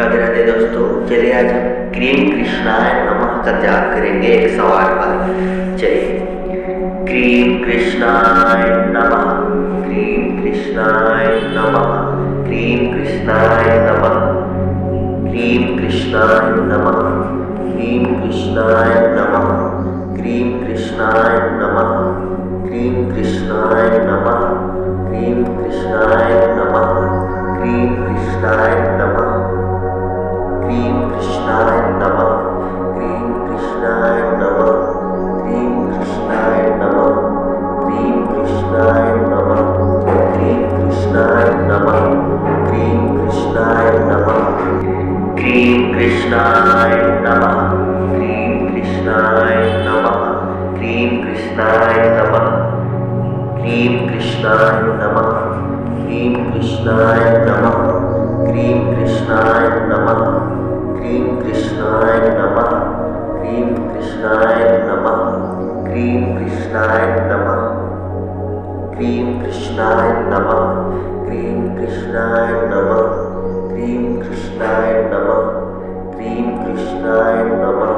राधे राधे दोस्तों, चलिए आज हम क्रीम कृष्णाय नमः का जाप करेंगे एक सवाल पर। चलिए। क्रीम कृष्णाय नमः। क्रीम कृष्णाय नमः। क्रीम कृष्णाय नमः। क्रीम कृष्णाय नमः। क्रीम कृष्णाय नमः। क्रीम कृष्णाय Krishnaya Namaha Hrim Krishnaya Namaha Hrim Krishnaya Namaha Hrim Krishnaya Namaha Hrim Krishnaya Namaha Hrim Krishnaya Namaha Hrim Krishnaya Namaha Hrim Krishnaya Namaha Hrim Krishnaya Namaha Hrim Krishnaya Namaha Hrim Krishnaya Namaha Hrim Krishnaya Namaha Amen.